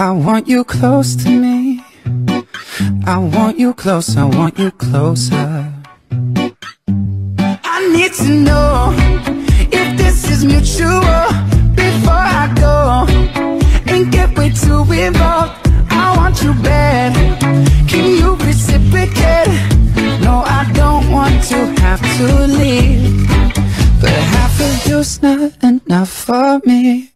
I want you close to me. I want you close, I want you closer. I need to know if this is mutual before I go and get way too involved. I want you bad. Can you reciprocate? No, I don't want to have to leave. But half of you's not enough for me.